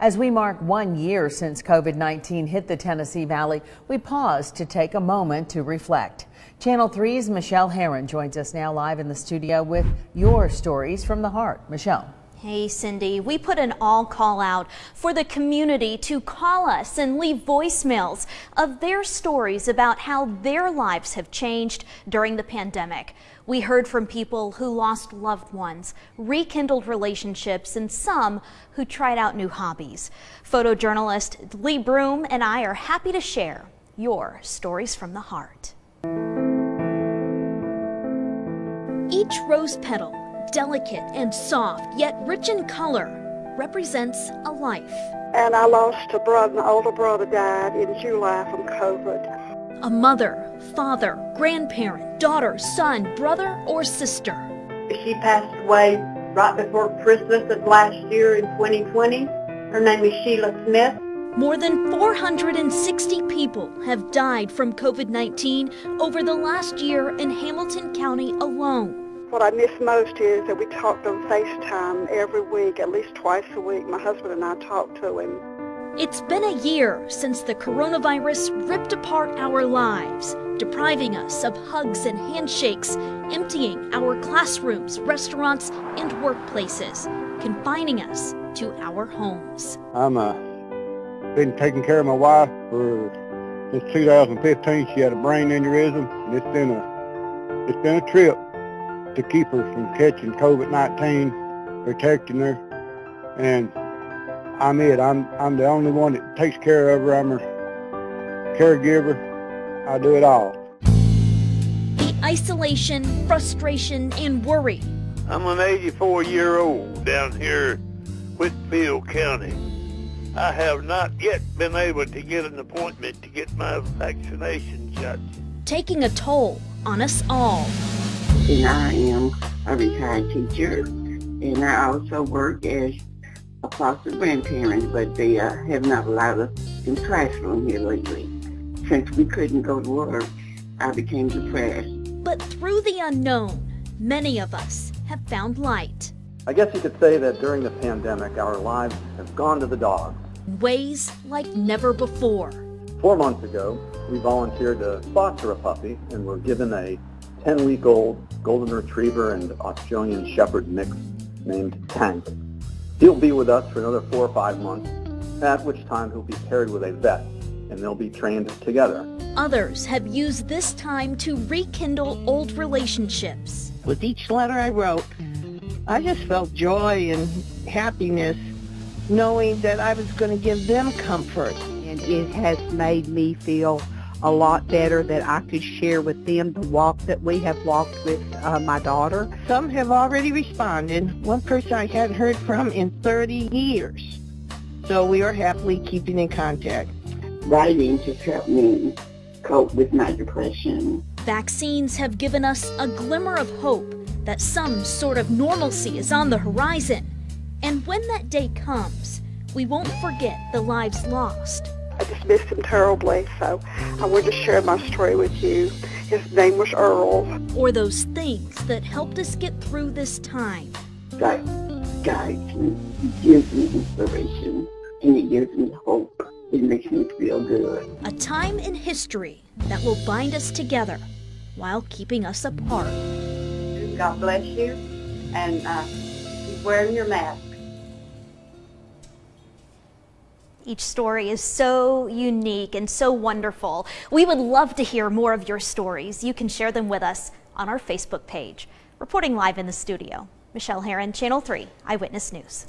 As we mark one year since COVID 19 hit the Tennessee Valley, we pause to take a moment to reflect. Channel 3's Michelle Herron joins us now live in the studio with your stories from the heart. Michelle. Hey Cindy, we put an all call out for the community to call us and leave voicemails of their stories about how their lives have changed during the pandemic. We heard from people who lost loved ones, rekindled relationships, and some who tried out new hobbies. Photojournalist Lee Broom and I are happy to share your stories from the heart. Each rose petal delicate and soft, yet rich in color, represents a life. And I lost a brother, an older brother died in July from COVID. A mother, father, grandparent, daughter, son, brother, or sister. She passed away right before Christmas of last year in 2020. Her name is Sheila Smith. More than 460 people have died from COVID-19 over the last year in Hamilton County alone. What I miss most is that we talked on FaceTime every week, at least twice a week. My husband and I talked to him. It's been a year since the coronavirus ripped apart our lives, depriving us of hugs and handshakes, emptying our classrooms, restaurants, and workplaces, confining us to our homes. I'm uh, been taking care of my wife for since 2015. She had a brain aneurysm, and it's been a it's been a trip to keep her from catching COVID-19, protecting her. And I'm it. I'm, I'm the only one that takes care of her. I'm her caregiver. I do it all. The isolation, frustration, and worry. I'm an 84-year-old down here, in Whitfield County. I have not yet been able to get an appointment to get my vaccination shot. Taking a toll on us all and I am a retired teacher, and I also work as a foster grandparent, but they uh, have not allowed us in the classroom here lately. Since we couldn't go to work, I became depressed. But through the unknown, many of us have found light. I guess you could say that during the pandemic, our lives have gone to the dogs. Ways like never before. Four months ago, we volunteered to foster a puppy and were given a 10-week-old golden retriever and Australian shepherd mix named Tank. He'll be with us for another four or five months, at which time he'll be paired with a vet, and they'll be trained together. Others have used this time to rekindle old relationships. With each letter I wrote, I just felt joy and happiness knowing that I was going to give them comfort. And it has made me feel a lot better that I could share with them the walk that we have walked with uh, my daughter. Some have already responded. One person I hadn't heard from in 30 years. So we are happily keeping in contact. Writing just helped me cope with my depression. Vaccines have given us a glimmer of hope that some sort of normalcy is on the horizon. And when that day comes, we won't forget the lives lost I just missed him terribly, so I wanted to share my story with you. His name was Earl. Or those things that helped us get through this time. God guides me, gives me inspiration, and it gives me hope. It makes me feel good. A time in history that will bind us together while keeping us apart. God bless you, and uh, keep wearing your mask. Each story is so unique and so wonderful. We would love to hear more of your stories. You can share them with us on our Facebook page. Reporting live in the studio, Michelle Herron, Channel 3 Eyewitness News.